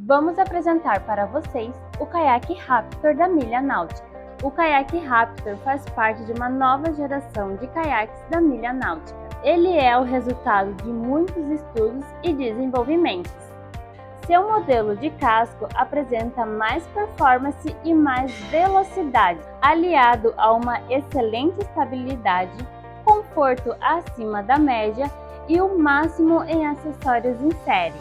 Vamos apresentar para vocês o caiaque Raptor da Milha Náutica. O caiaque Raptor faz parte de uma nova geração de caiaques da Milha Náutica. Ele é o resultado de muitos estudos e desenvolvimentos. Seu modelo de casco apresenta mais performance e mais velocidade, aliado a uma excelente estabilidade, conforto acima da média e o máximo em acessórios em série.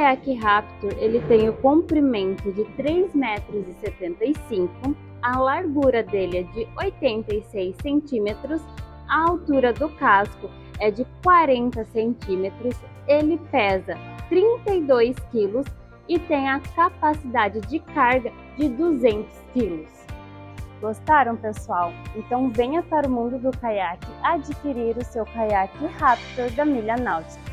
Caiaque Raptor ele tem o comprimento de 3,75 metros, a largura dele é de 86 centímetros, a altura do casco é de 40 centímetros, ele pesa 32 quilos e tem a capacidade de carga de 200 quilos. Gostaram, pessoal? Então venha para o mundo do caiaque adquirir o seu caiaque Raptor da Milha Náutica.